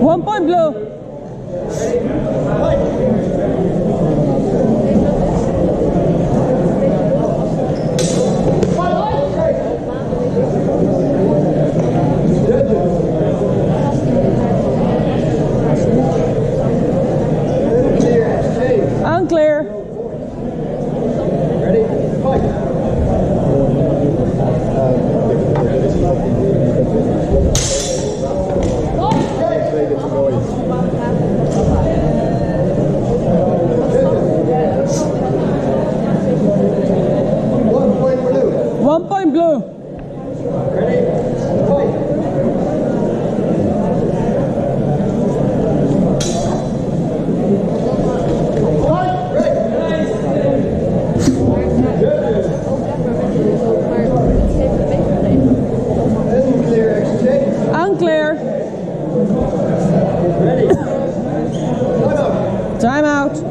One point blue. Blue. Unclear exchange. Unclear. Time out.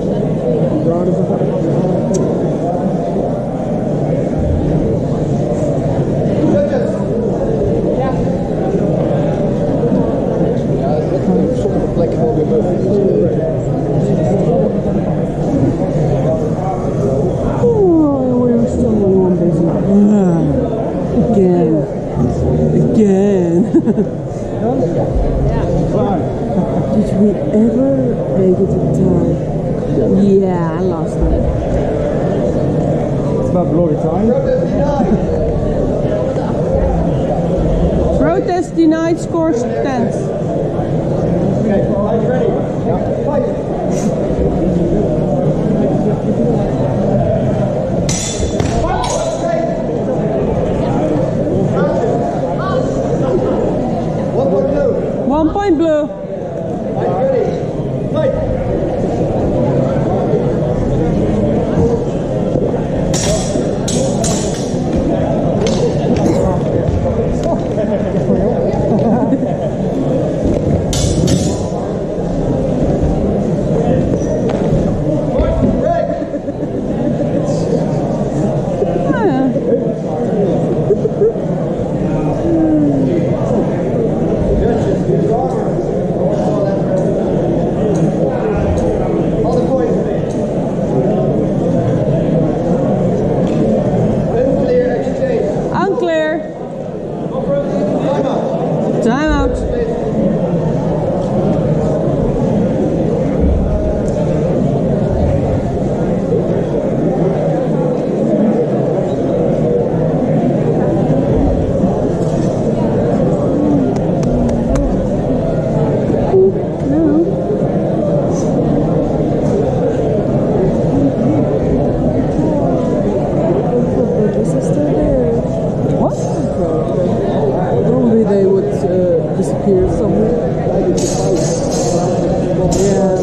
Did we ever make it in time? yeah, I lost it. It's about bloody time. Protest denied scores 10th. Okay, guys ready? Yeah. Fight. Point blue.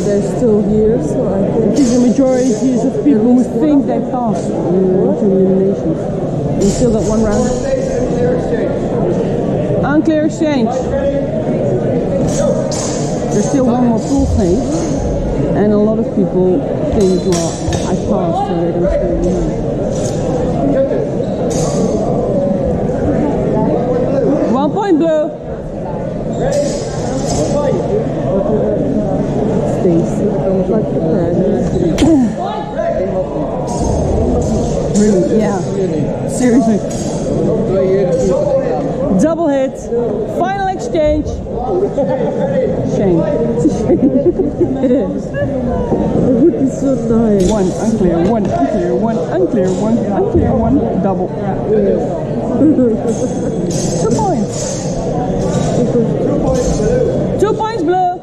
They're still here, so I think. the majority is of people who think they passed into eliminations. We still got one round. Unclear exchange. Unclear exchange. There's still one more pool phase. And a lot of people think, well, I passed, so they're going to stay behind. One point blue. Like the. Really? Yeah. Seriously. Double hit. Final exchange. Shame. it is. It would be so nice. One unclear, one unclear, one unclear, one unclear, one double. Two points. Two points blue. Blue wins and